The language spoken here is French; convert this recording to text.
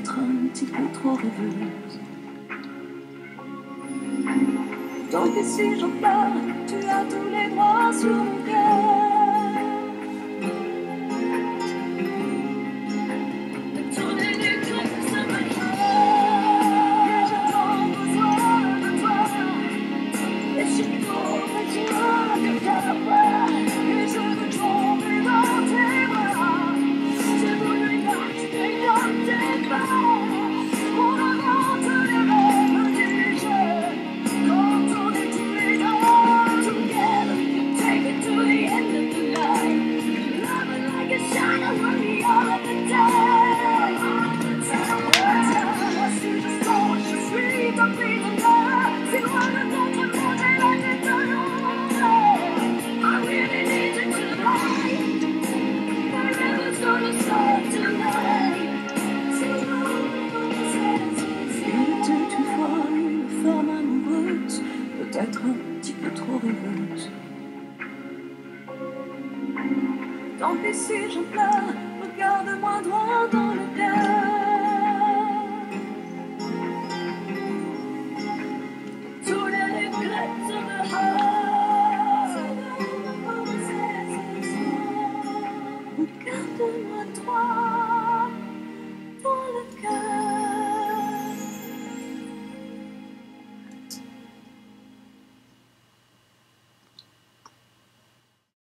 peut-être un petit peu trop rêveuse. Donc ici je parle, tu as tous les droits sur mon Tant pis si je pleure, regarde-moi droit dans le cœur. Tous les regrets se dehors. Regarde-moi droit.